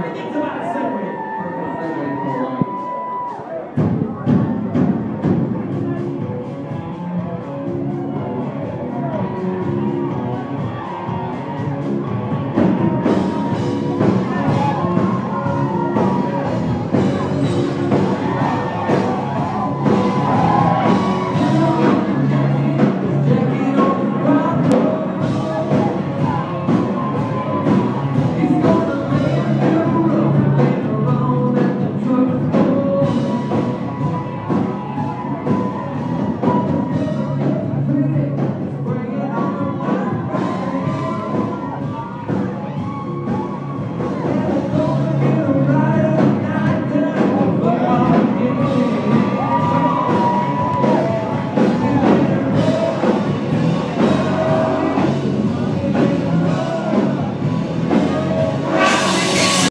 すいません。